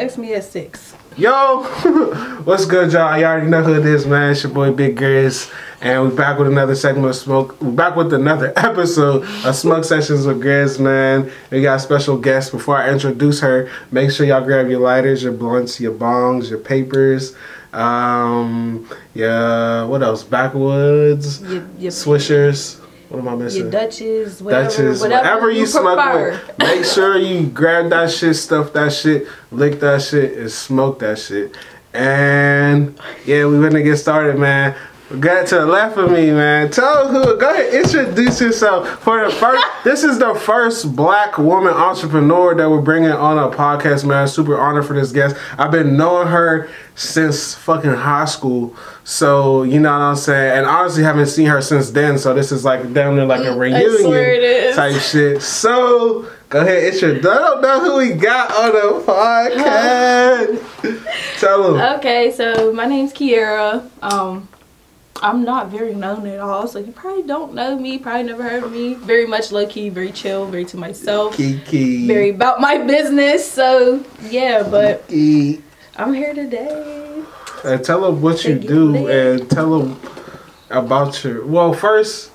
Ask me at six. Yo, what's good, y'all? You all already know who it is, man. It's your boy Big Grizz, and we're back with another segment of Smoke. We're back with another episode of Smoke Sessions with Grizz, man. We got a special guest. Before I introduce her, make sure y'all grab your lighters, your blunts, your bongs, your papers. Um, yeah, what else? Backwoods, Your, your, swishers. What am I missing? your Dutches, whatever, Dutchess, whatever, whatever you, smoke prefer. with, make sure you grab that shit, stuff that shit, lick that shit, and smoke that shit. And yeah, we're gonna get started, man. Got to the left of me, man. Tell who. Go ahead, introduce yourself. For the first, this is the first black woman entrepreneur that we're bringing on a podcast, man. Super honored for this guest. I've been knowing her since fucking high school, so you know what I'm saying. And honestly, haven't seen her since then. So this is like down there like a reunion Mm, is. type shit. So go ahead, introduce. I don't know who we got on the podcast. Tell them. Okay, so my name's Kiara. Um, I'm not very known at all, so you probably don't know me. Probably never heard of me. Very much low key, very chill, very to myself. Kiki. Very about my business. So yeah, but Kiki. I'm here today. And tell them what you do there. and tell them about your. Well, first,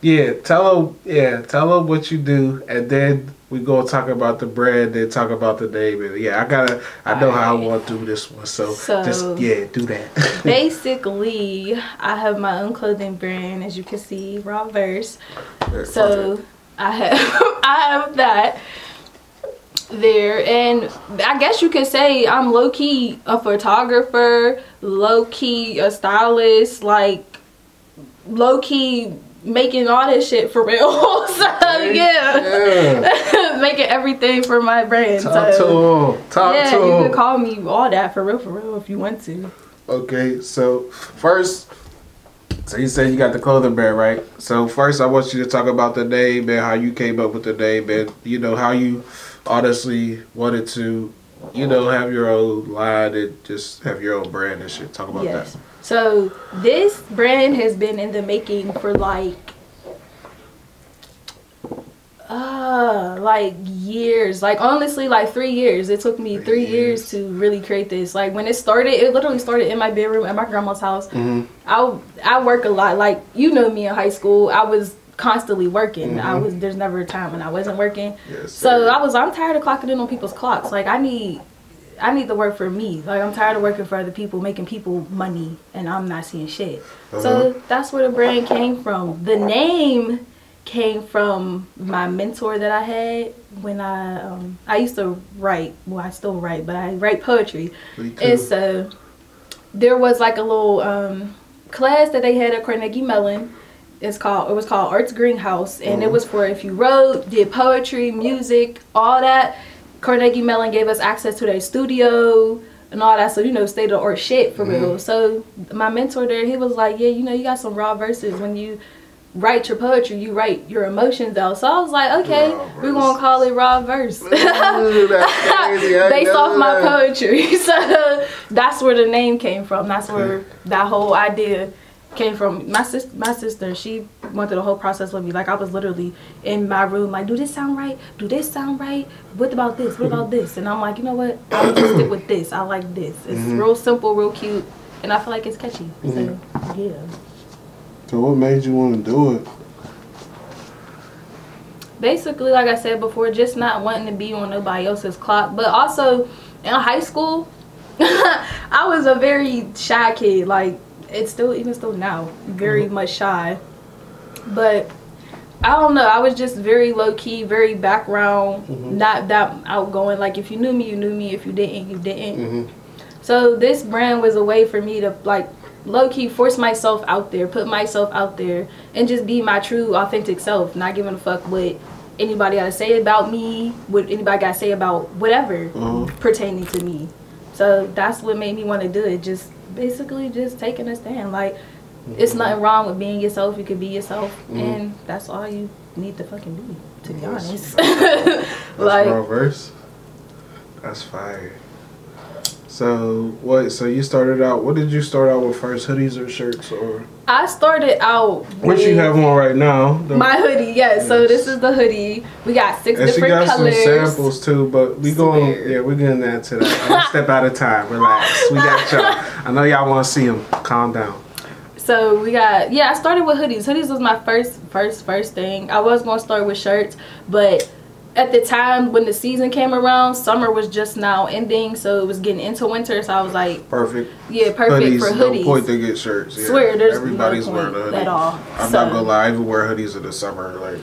yeah, tell them, yeah, tell them what you do, and then we go talk about the brand, then talk about the name. And yeah, I gotta, I know how I want to do this one, so, So- just yeah, do that. Basically, I have my own clothing brand, as you can see, Raw Verse. So I have I have that there and I guess you could say I'm low key a photographer, low key a stylist, like low key making all this shit for real. so yeah. yeah. making everything for my brand. Talk so to him. Talk yeah, to you him. could call me all that for real for real if you want to. Okay, so first, so you said you got the clothing brand, right? So first, I want you to talk about the name and how you came up with the name, and you know how you honestly wanted to, you know, have your own line and just have your own brand and shit. Talk about Yes. So this brand has been in the making for like uh like years. Like honestly like 3 years. It took me Three 3 years. years to really create this. Like when it started, it literally started in my bedroom at my grandma's house. Mm-hmm. I I work a lot. Like you know me in high school, I was constantly working. I Mhm. was there's never a time when I wasn't working. Yes. So. I was I'm tired of clocking in on people's clocks. Like I need I need to work for me. Like I'm tired of working for other people, making people money and I'm not seeing shit. Uh-huh. So that's where the brand came from. The name came from my mentor that I had when I um I used to write. Well, I still write, but I write poetry. And so there was like a little um class that they had at Carnegie Mellon. It's called it was called Arts Greenhouse and it Mhm. was for if you wrote, did poetry, music, all that. Carnegie Mellon gave us access to their studio and all that, so you know, state of the art shit for real. So my mentor there, he was like, Yeah, you know, you got some raw verses when you write your poetry, you write your emotions out. So I was like, Okay, Raw we're gonna call it raw verse. Ooh, that's crazy. I based off my poetry. So that's where the name came from. That's where that whole idea came from. My sister, my sister, she went through the whole process with me. Like I was literally in my room, like, do this sound right? Do this sound right? What about this? What about this? And I'm like, you know what? I'll just stick with this. I like this. It's Mhm. real simple, real cute, and I feel like it's catchy. Mhm. So yeah. So what made you want to do it? basically like i said before just not wanting to be on nobody else's clock but also in high school i was a very shy kid like it's still even still now very much shy but i don't know i was just very low-key very background Mhm. not that outgoing like if you knew me you knew me if you didn't you didn't Mm-hmm. so this brand was a way for me to like low key force myself out there, put myself out there, and just be my true authentic self. Not giving a fuck what anybody got to say about me, what anybody got to say about whatever Mhm. pertaining to me. So that's what made me want to do it. Just basically just taking a stand. Like it's nothing wrong with being yourself. You can be yourself, Mhm. and that's all you need to fucking be. To be That's- honest, That's like verse. That's fire. So what? So you started out. What did you start out with first? Hoodies or shirts or? I started out. What you have on right now? The- My hoodie, yes. So this is the hoodie. We got six and she different got colors. some samples too, but we going yeah, we're getting that to that. One step at a time. Relax. We got y'all. I know y'all want to see them. Calm down. So we got yeah. I started with hoodies. Hoodies was my first, first, first thing. I was gonna start with shirts, but at the time when the season came around, summer was just now ending, so it was getting into winter. So I was like, Perfect. yeah, perfect hoodies, for No hoodies. point to get shirts. Yeah. Swear, there's everybody's no wearing a hoodie at all. I'm So- not gonna lie. I even wear hoodies in the summer. Like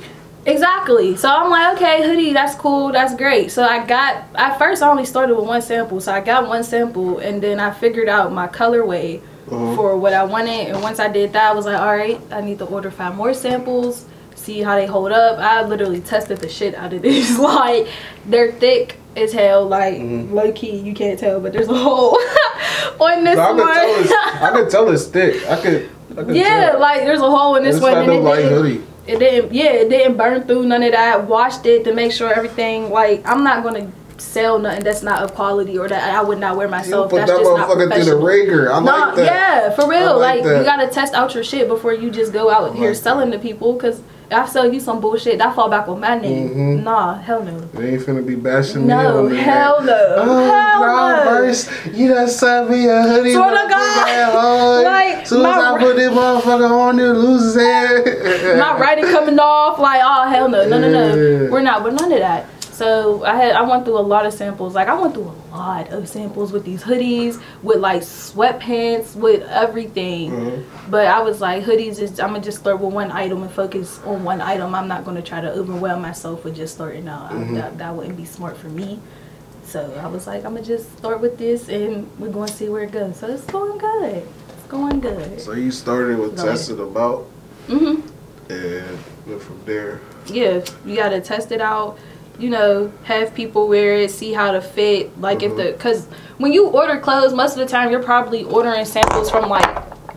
Exactly. So I'm like, okay, hoodie, that's cool, that's great. So I got at first I only started with one sample. So I got one sample and then I figured out my colorway uh for what I wanted. And once I did that, I was like, all right, I need to order five more samples, see how they hold up. I literally tested the shit out of these. like they're thick as hell, like Mhm. low key, you can't tell, but there's a hole on this I one. I could tell it's thick. I could. I could yeah, tell. like there's a hole in this it's one. not and no light hoodie. It didn't yeah it didn't burn through none of that washed it to make sure everything like i'm not gonna sell nothing that's not of quality or that i would not wear You myself put that's that just not motherfucker through the professional ringer. I no, like that. yeah, for real. I like Like, that. you gotta test out your shit before you just go out here like selling to people. Cause if I sell you some bullshit, that fall back on my name. Mhm. Nah, hell no. They ain't finna be bashing me No, hell no. Oh, hell girl, no. first, you done sent me a hoodie. Swear to with God. Like, soon as I put this motherfucker on there, lose his head. My writing coming off, like, oh hell no, no, no, no. Yeah. We're not, we're none of that. So I had, I went through a lot of samples. Like I went through a lot of samples with these hoodies, with like sweatpants, with everything. Mhm. But I was like, hoodies is I'm gonna just start with one item and focus on one item. I'm not gonna try to overwhelm myself with just starting out. I- Mhm. that, that wouldn't be smart for me. So I was like, I'm gonna just start with this and we're gonna see where it goes. So it's going good. It's going good. So you started with testing them out Mhm. and went from there. Yeah, you gotta test it out. You know, have people wear it, see how to fit. Like if Mhm. the, cause when you order clothes, most of the time you're probably ordering samples from like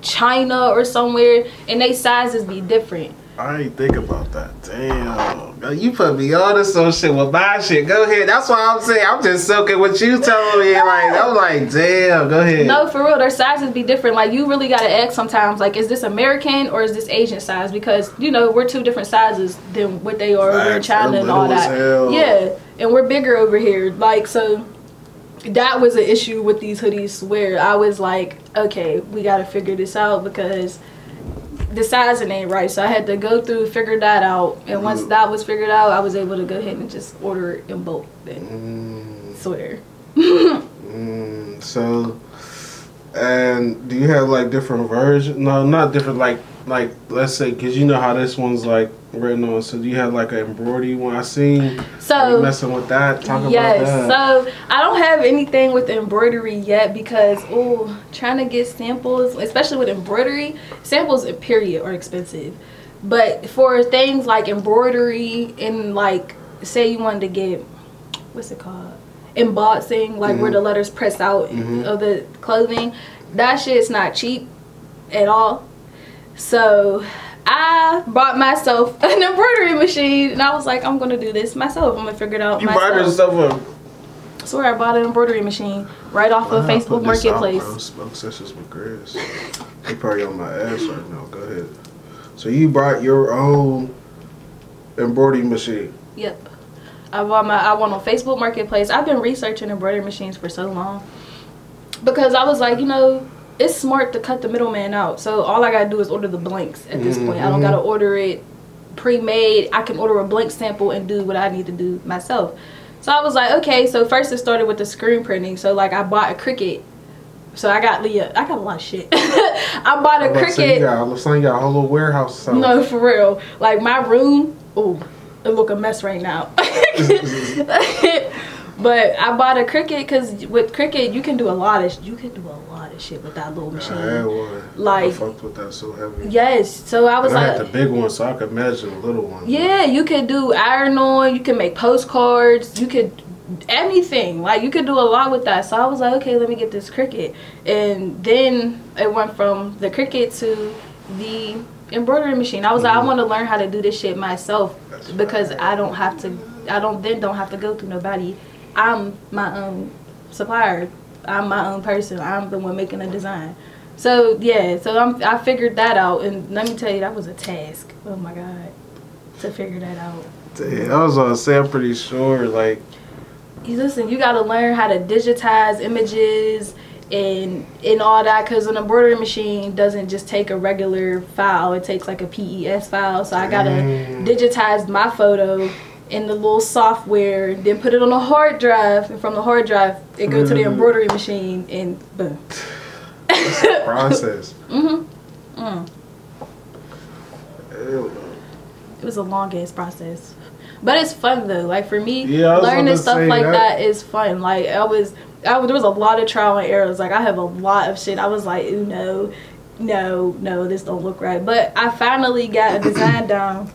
China or somewhere, and they sizes be different. I ain't think about that. Damn. You put me on to some shit with my shit. Go ahead. That's why I'm saying I'm just soaking what you telling me. Like I'm like, damn. Go ahead. No, for real, their sizes be different. Like you really gotta ask sometimes, like, is this American or is this Asian size? Because you know we're two different sizes than what they are over in China and all that. hell. Yeah, and we're bigger over here. Like so, that was an issue with these hoodies where I was like, okay, we gotta figure this out because the sizing ain't right. So I had to go through figure that out, and once Mhm. that was figured out, I was able to go ahead and just order it in bulk. Then Mm, swear. mm, so, and do you have like different versions? No, not different. Like, like let's say, cause you know how this one's like written on. So do you have like an embroidery one? I seen. So messing with that? Talk yes, about that. so I don't have anything with embroidery yet because oh, trying to get samples, especially with embroidery, samples period are expensive. But for things like embroidery and like say you wanted to get what's it called? Embossing, like where Mhm. the letters press out Mhm. of the clothing, that shit's not cheap at all. So I bought myself an embroidery machine and I was like, I'm gonna do this myself. I'm gonna figure it out you myself. bought yourself a I swear I bought an embroidery machine right off of Facebook out, Marketplace. bro. Smoke sessions with Grizz. He probably on my ass right now. Go ahead. So you bought your own embroidery machine. Yep. I bought my I went on Facebook Marketplace. I've been researching embroidery machines for so long. Because I was like, you know, it's smart to cut the middleman out. So all I gotta do is order the blanks at this point. I don't gotta mm-hmm. order it pre-made. I can order a blank sample and do what I need to do myself. So I was like, okay, so first it started with the screen printing. So like I bought a Cricut. So I got Leah. I got a lot of shit. I bought a I'm about to say, Cricut. Got, looks like you got a whole little warehouse. or something. No, for real. Like my room, oh, it look a mess right now. but I bought a Cricut because with Cricut you can do a lot of you can do a shit with that little I had machine. one. Like- I fucked with that so heavy. Yes, so I was And I like, had the big one, so I could imagine the little one. yeah, you could do iron on, you can make postcards, you could anything. Like you could do a lot with that. So I was like, okay, let me get this Cricut, and then it went from the Cricut to the embroidery machine. I was like, I Mhm. want to learn how to do this shit myself That's because right. I don't have to. I don't then don't have to go through nobody. I'm my own supplier I'm my own person. I'm the one making the design. So yeah, so I'm, I figured that out, and let me tell you, that was a task. Oh my god, to figure that out. Damn, I was gonna say I'm pretty sure like You listen, you got to learn how to digitize images and and all that because an embroidery machine doesn't just take a regular file; it takes like a PES file. So I gotta Mm. digitize my photo in the little software, then put it on a hard drive, and from the hard drive, it go to the Mm. embroidery machine, and boom. process. Mhm. Mm. Ew. It was a long ass process. But it's fun though. Like for me, Yeah, learning stuff like that. that is fun. Like I was, I was, there was a lot of trial and errors. Like I have a lot of shit. I was like, ooh no, no, no, this don't look right. But I finally got a design down,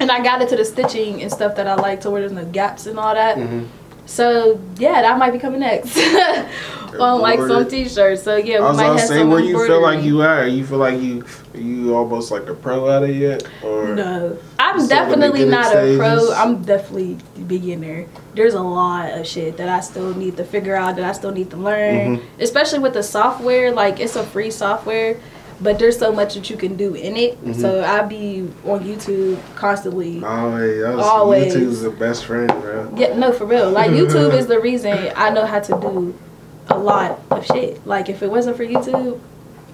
and I got into the stitching and stuff that I like, to where there's no gaps and all that. Mhm. So yeah, that might be coming next on like some t-shirts. So yeah, we I we was might gonna have say some where you feel like you are. You feel like you you almost like a pro at it yet, or No, I'm Still in the definitely beginning not a pro. I'm definitely a beginner. There's a lot of shit that I still need to figure out, that I still need to learn, Mhm. especially with the software. Like it's a free software, but there's so much that you can do in it. Mhm. So I be on YouTube constantly. always, Always. YouTube's the best friend, bro. Yeah, no, for real. Like YouTube is the reason I know how to do a lot of shit. Like if it wasn't for YouTube,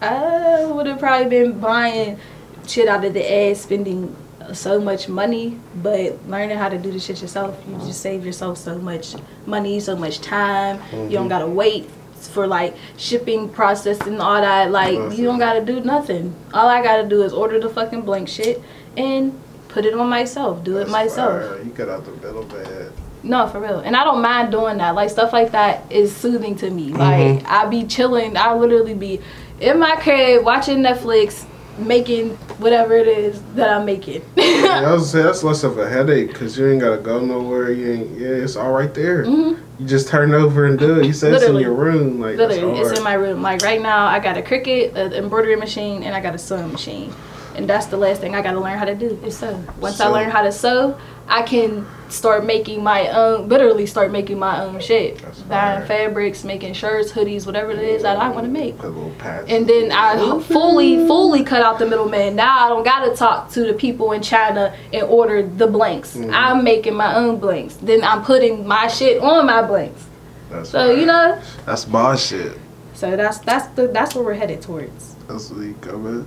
I would have probably been buying shit out of the ass, spending so much money. But learning how to do the shit yourself, you just save yourself so much money, so much time. You don't Mhm. gotta wait for like shipping, processing, all that. Like you don't gotta do nothing. All I gotta do is order the fucking blank shit and put it on myself. Do it myself. fire. You got out the middle bad. No, for real. And I don't mind doing that. Like stuff like that is soothing to me. Like mm-hmm. I be chilling. I literally be in my crib watching Netflix, making whatever it is that I'm making. yeah, I was say that's less of a headache because you ain't gotta go nowhere. You ain't. Yeah, it's all right there. Mhm. You just turn over and do it. You said it's in your room, like Literally, it's in my room. Like right now, I got a Cricut, an embroidery machine, and I got a sewing machine. And that's the last thing I got to learn how to do is sew. Once I learn how to sew, I can start making my own. Literally, start making my own shit. That's Buying fabrics, making shirts, hoodies, whatever it is that I want to make. Put little patches. and then I fully, fully cut out the middleman. Now I don't gotta talk to the people in China and order the blanks. Mhm. I'm making my own blanks. Then I'm putting my shit on my blanks. That's So you know, that's my shit. so that's that's the that's where we're headed towards. That's what you coming.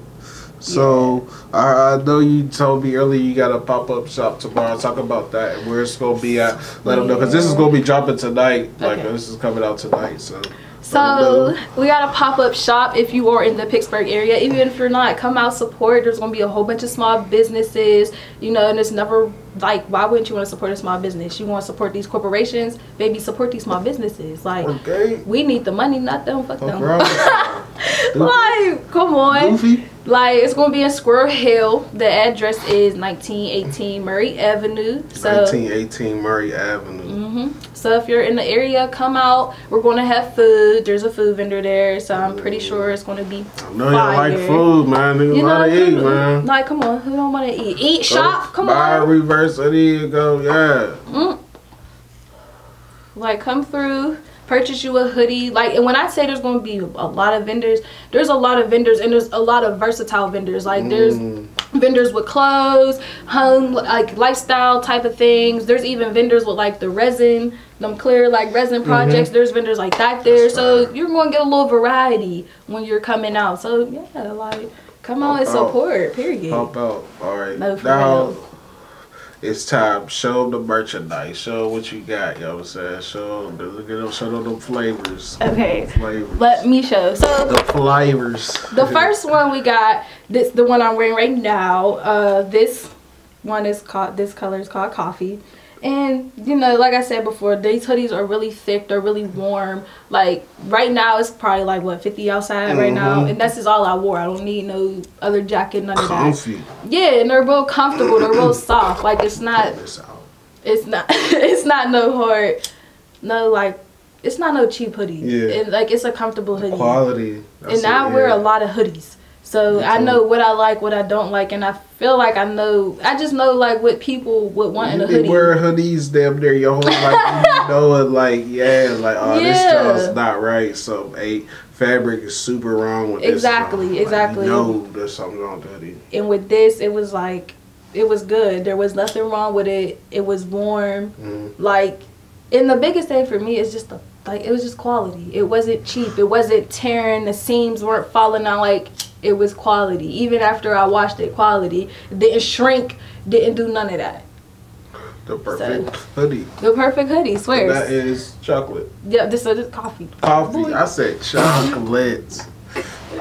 So I, I know you told me earlier you got a pop up shop tomorrow. Talk about that and where it's gonna be at. Let them know because this is gonna be dropping tonight. Like Okay. this is coming out tonight. So. So we got a pop up shop if you are in the Pittsburgh area. Even if you're not, come out support. There's gonna be a whole bunch of small businesses, you know, and it's never like why wouldn't you want to support a small business? You want to support these corporations, baby, support these small businesses. Like Okay. we need the money, not them. Fuck Fuck them. like, come on. Goofy. Like it's gonna be in Squirrel Hill. The address is 1918 Murray Avenue. So 1918 Murray Avenue. hmm So if you're in the area, come out. We're going to have food. There's a food vendor there, so I'm pretty sure it's going to be. I know you like food, man. Nigga You want know, to eat, man. like, come on, who don't want to eat? Eat, shop, come buy, on. reverse, there you go. Yeah. Mm. Like, come through, purchase you a hoodie. Like, and when I say there's going to be a lot of vendors, there's a lot of vendors, and there's a lot of versatile vendors. Like, there's Mm. vendors with clothes, home like lifestyle type of things. There's even vendors with like the resin, them clear like resin projects. There's vendors like that there. Mm-hmm. That's so you're gonna get a little variety when you're coming out. So yeah, like come on and support. Period. Pop out. All right. No, for now real. It's time. Show 'em the merchandise. Show 'em what you got. You know what I'm saying? Show 'em the look at them. Show them the flavors. Okay. Flavors. Let me show. So the flavors. the first one we got this the one I'm wearing right now. Uh, this one is called this color is called coffee. And you know, like I said before, these hoodies are really thick. They're really warm. Like right now, it's probably like what 50 outside right now, Mhm. and that's just all I wore. I don't need no other jacket, none of that. Comfy. Yeah, and they're real comfortable. They're real soft. Like it's not, Check this out. it's not, it's not no hard, no like, it's not no cheap hoodie. Yeah. And, like it's a comfortable hoodie Quality. That's and I it, wear a lot of hoodies. So I know what I like, what I don't like, and I feel like I know. I just know like what people would want in a You hoodie. wear hoodies damn near your whole life. you know it like yeah, like oh this Yeah. jaw's not right. So a fabric is super wrong with this. Exactly, Like, exactly. You know there's something wrong with the hoodie. and with this, it was like it was good. There was nothing wrong with it. It was warm. Mhm. Like, and the biggest thing for me is just the like it was just quality. It wasn't cheap. It wasn't tearing. The seams weren't falling out. Like it was quality. Even after I washed it, quality It didn't shrink. Didn't do none of that. The perfect hoodie. The perfect hoodie, That swears. is chocolate. Yeah, this is coffee. Coffee. I said chocolates.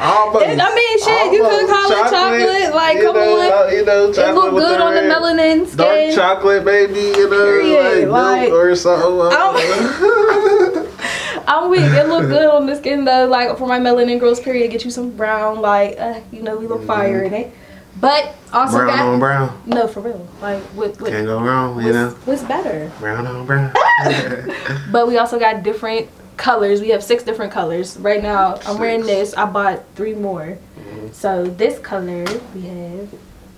Almost. I mean, shit, you could Almost. call it chocolate, like, come know, on. uh, You know, chocolate It looked good on the melanin skin. Dark chocolate, baby. You know, Period, like, like- milk or something. I'm weak. It look good on the skin though. Like for my melanin girls period, get you some brown. Like uh, you know, we look fire in it. But also brown got on brown. no for real. Like what Can't go wrong, you what's, know. what's better? Brown on brown. But we also got different colors. We have six different colors. Right now, I'm wearing this. I bought three more. Mhm. So this color we have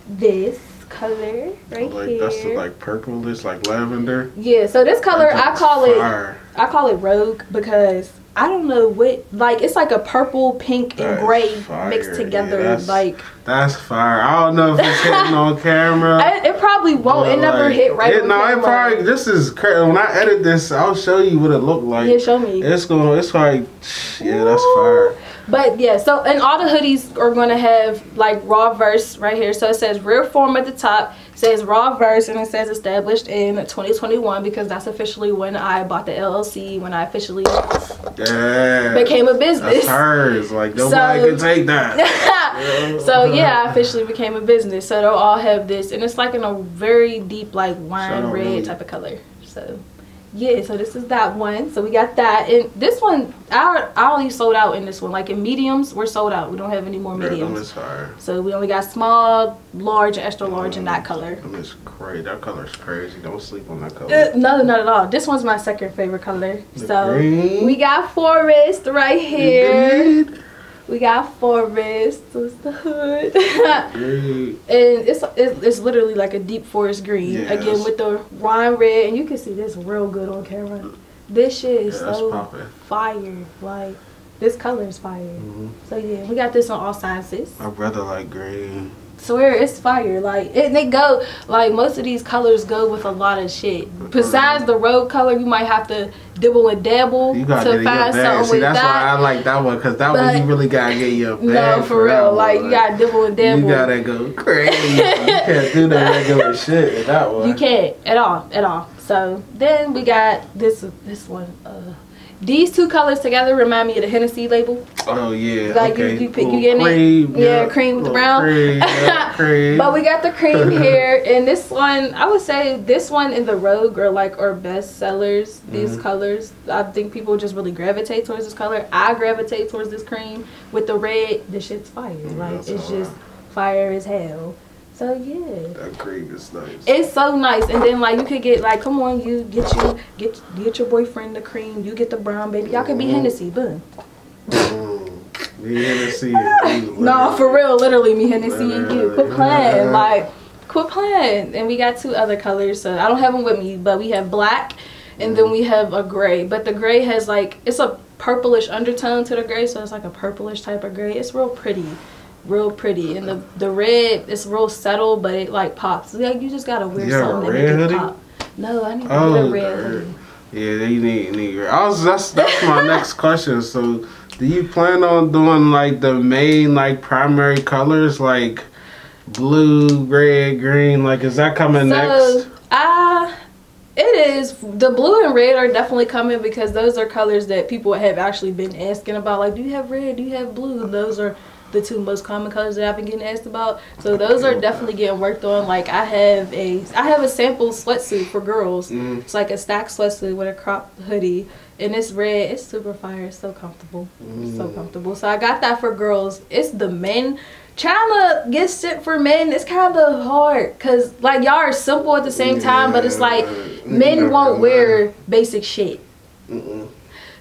this color right like here. that's the like purplish, like lavender. yeah. So this color I call it. I call it rogue because I don't know what like it's like a purple, pink, That and gray fire. mixed Yeah, together. that's- like That's fire. I don't know if it's hitting on camera. I, it probably won't. It never like, hit right. It, no, it probably. This is crazy. When I edit this, I'll show you what it looked like. Yeah, show me. It's going. It's like, yeah, that's fire. But yeah, so and all the hoodies are gonna have like raw verse right here. So it says rear form at the top, says raw verse, and it says established in 2021 because that's officially when I bought the LLC when I officially Yeah. became a business. That's hers. Like nobody So- can take that. so yeah, I officially became a business. So they'll all have this, and it's like in a very deep like wine So red really- type of color. So yeah, so this is that one. So we got that, and this one I I only sold out in this one. Like in mediums, we're sold out. We don't have any more mediums. is fire. So we only got small, large, extra large in that color. Them is crazy. That color's crazy. Don't sleep on that color. Uh, no, not at all. This one's my second favorite color. The so green. we got Forest right here. We got Forest. What's the hood? And it's, it's it's literally like a deep forest green Yes. again with the wine red and you can see this real good on camera this shit is Yeah, so fire like this color is fire Mhm. so yeah we got this on all sizes My brother like green. Swear it's fire like it, they go like most of these colors go with a lot of shit besides the road color you might have to dibble and dabble You gotta to get in your find bag. something See, that's why I like that one because that one you really gotta get your bag. no for that real like you gotta dibble and dabble You gotta go crazy. you can't do that regular shit in that one. You can't at all, at all. So then we got this this one. Uh, these two colors together remind me of the Hennessy label. Oh yeah. Like, you- okay. you pick- you Little getting it? cream, Yeah, cream with the brown. Cream, yeah, cream. But we got the cream here, and this one I would say this one and the Rogue are like our best sellers. These Mhm. colors, I think people just really gravitate towards this color. I gravitate towards this cream with the red. This shit's fire. Like that's it's all just fire as hell. So yeah. that cream is nice. It's so nice, and then like you could get like, come on, you get you get get your boyfriend the cream, you get the brown baby. Y'all could be Mhm. Hennessy, boom. Mm. Me you. No, for real, literally me Hennessy and you. Quit playing, like quit playing. And we got two other colors, so I don't have them with me, but we have black, and then we have a gray. But the gray has like it's a purplish undertone to the gray, so it's like a purplish type of gray. It's real pretty. Real pretty, and the the red is real subtle, but it like pops. Like you just gotta wear You something red to make hoodie? it pop. No, I need to Oh, a red hoodie. Yeah, you need need. I was that's that's my next question. So, do you plan on doing like the main like primary colors like blue, red, green? Like, is that coming next? So, uh, it is. The blue and red are definitely coming because those are colors that people have actually been asking about. Like, do you have red? Do you have blue? Those are the two most common colors that I've been getting asked about. So those are definitely getting worked on. Like, I have a, I have a sample sweatsuit for girls. Mm. It's like a stack sweatsuit with a crop hoodie. And it's red. It's super fire. It's so comfortable. It's so Mm. comfortable. So I got that for girls. It's the men. Trying to get shit for men it's kind of hard. Because, like, y'all are simple at the same time. But it's like, men won't wear basic shit. Mm-mm.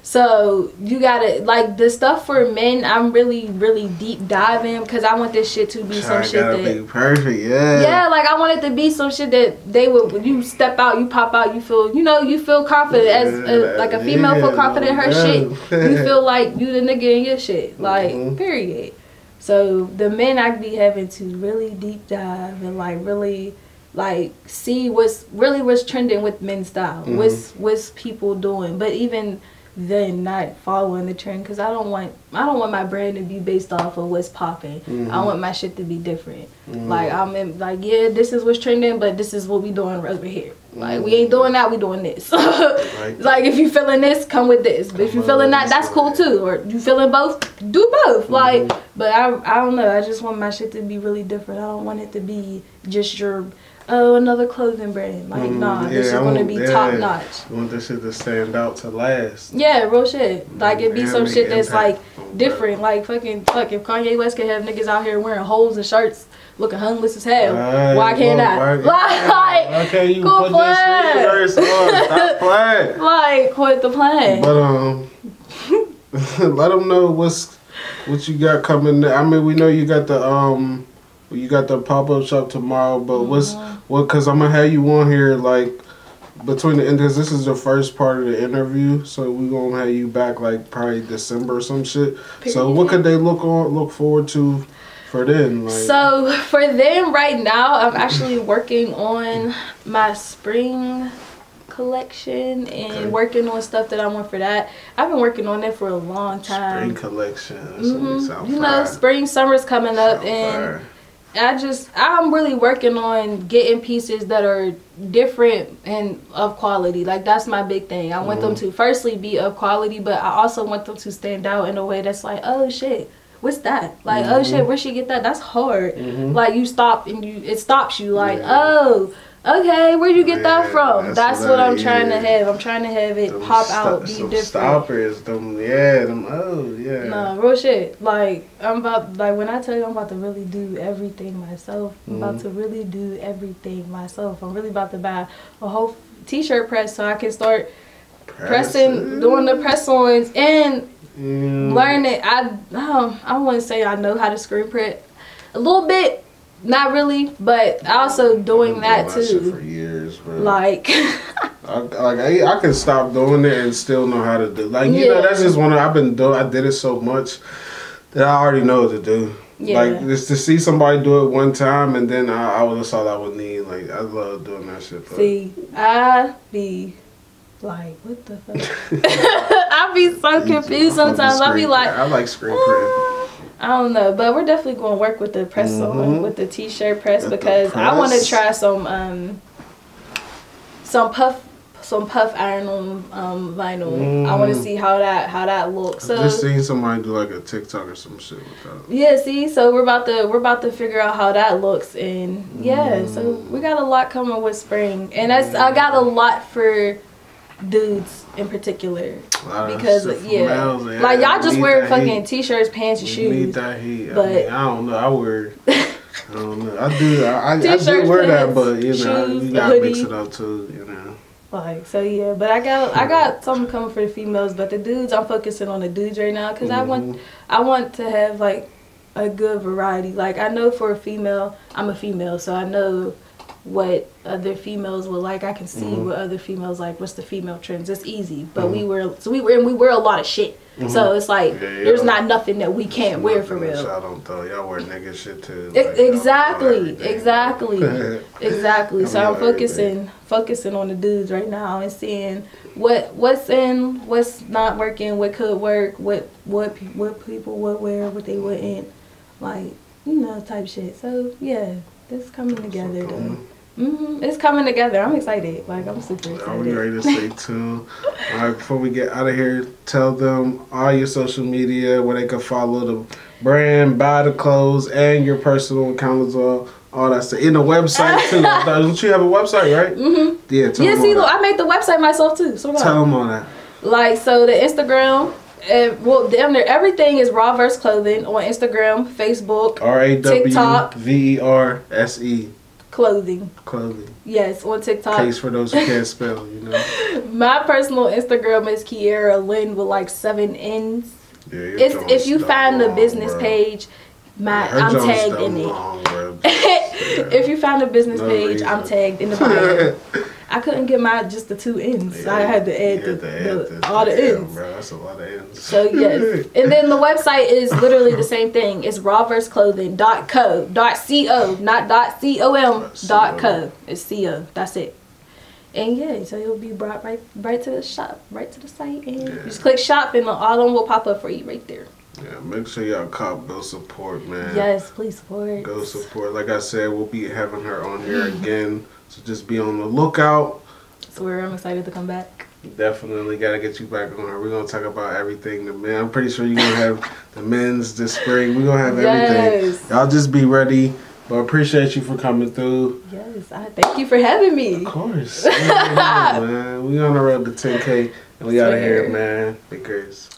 So you gotta like the stuff for men. I'm really really deep diving because I want this shit to be some I shit that be perfect. Yeah. yeah, like I want it to be some shit that they would when you step out, you pop out, you feel you know you feel confident as a, like a female feel confident in her no shit. You feel like you the nigga in your shit, like Mhm. period. So the men I be having to really deep dive and like really like see what's really what's trending with men's style, Mhm. what's what's people doing, but even then not following the trend because I don't want I don't want my brand to be based off of what's popping. I Mhm. want my shit to be different. Mhm. Like I'm in, like yeah, this is what's trending, but this is what we doing over here. Like we ain't doing that, we doing this. like if you feeling this, come with this. But if you feeling that, that's cool too. Or you feeling both, do both. Like, Mhm. but I I don't know. I just want my shit to be really different. I don't want it to be just your oh another clothing brand. Like Mhm. nah, Yeah, this is gonna be yeah. top notch. I want this shit to stand out to last. Yeah, real shit. Like it be some shit that's like different. Like fucking fuck. If Kanye West could have niggas out here wearing holes and shirts, looking homeless as hell, Right, why can't well, I? why- Like, like, you go put play. this on? Stop playing. like what the plan? But um, let them know what's what you got coming. I mean, we know you got the um, you got the pop up shop tomorrow. But what's Mhm. what? Cause I'm gonna have you on here like between the end. Cause this is the first part of the interview, so we gonna have you back like probably December or some shit. So what could they look on look forward to for then? Like, So for them right now, I'm actually working on my spring collection and Okay. working on stuff that I want for that. I've been working on it for a long time. spring collection. That's what we Mhm. sound You know, spring summer's coming up Sound and fire. I just I'm really working on getting pieces that are different and of quality. Like that's my big thing. I want them Mm-hmm. to firstly be of quality, but I also want them to stand out in a way that's like, oh shit, what's that? Like, oh Mhm. shit, where she get that? That's hard. Mhm. Like you stop and you it stops you like, Yeah. oh, okay, where'd you get that from? that's That's, what what I'm trying to have. I'm trying to have it Them pop out, be some different. stoppers, them yeah, them oh yeah. No, real shit. Like I'm about like when I tell you I'm about to really do everything myself. I'm about Mhm. to really do everything myself. I'm really about to buy a whole t-shirt press so I can start pressing, doing the press ons and Mm. learning. I um, I wouldn't say I know how to screen print a little bit, not really, but also doing that shit for too. years, bro. Like I, like I, I can stop doing it and still know how to do. Like you know, that's just one. of- I've been doing. I did it so much that I already know what to do. Yeah. Like just to see somebody do it one time and then I, I would have thought I would need. Like I love doing that shit. See, I be like, what the fuck? I be so confused sometimes. I be like. I like screen printing. I don't know, but we're definitely going to work with the press on Mhm. with the t-shirt press With the because I want to try some um some puff some puff iron on um vinyl. I want to Mm. see how that how that looks. I So just seen somebody do like a TikTok or some shit with that. yeah, see, so we're about to we're about to figure out how that looks and yeah, so Mm. we got a lot coming with spring. And that's I got a lot for dudes in particular of because yeah. males, Like y'all just wear fucking heat. t-shirts, pants and shoes. that heat. I, but- mean, I don't know. I wear. I don't know. I do. I, I, I do wear that, but you know, shoes, you gotta mix it up too. You know. Like so, yeah. But I got I got something coming for the females, but the dudes I'm focusing on the dudes right now because I want Mhm. I want to have like a good variety. Like I know for a female, I'm a female, so I know what other females will like. I can see Mhm. what other females like. What's the female trends? It's easy, but Mhm. we wear so we wear and we wear a lot of shit. So it's like Yeah, yeah. there's not nothing that we can't wear for real. Y'all don't throw. Y'all wear nigga shit too. Like, exactly, exactly. Exactly. So I'm me everything. focusing focusing on the dudes right now and seeing what what's in, what's not working, what could work, what what what people would wear, what they wouldn't, like you know type shit. So yeah, it's coming together though. Hmm It's coming together. I'm excited. Like I'm super excited. Are we ready to stay tuned? All right, before we get out of here, tell them all your social media where they can follow the brand, buy the clothes, and your personal account as well. All that stuff. In the website too. Don't you have a website, right? Mm-hmm. Yeah, tell Yeah, see, look. I made the website myself too. So Tell them all that. Like so, the Instagram. Uh, well, damn near everything is Raw Verse Clothing on Instagram, Facebook. R A W TikTok. V E R S E. Clothing. Clothing. Yes, on TikTok. Case for those who can't spell, you know. My personal Instagram is Kiara Lynn with like seven N's. Yeah, It's if you find the business bro. page, my Her I'm tagged in it. long, bro. if you find the business No page, I'm tagged in the bio. I couldn't get my just the two ends. I had to add, the, to add the- this. all the Damn, ends. Bro, that's a lot of ends. So yes, and then the website is literally the same thing. It's rawverseclothing.co, dot co, not dot com, dot co. It's co. That's it. And yeah, so you'll be brought right, right to the shop, right to the site, and Yeah. just click shop, and all of them will pop up for you right there. Yeah, make sure y'all cop go support, man. Yes, please support. Go support. Like I said, we'll be having her on here again. So just be on the lookout. So we're I'm excited to come back. Definitely gotta get you back on. We're gonna talk about everything. The men. I'm pretty sure you're gonna have the men's this spring. We're gonna have everything. Yes. Y'all just be ready. But appreciate you for coming through. Yes, I thank you for having me. Of course. Yeah, man. We on the road to 10K and we out of here, man. Big Grizz.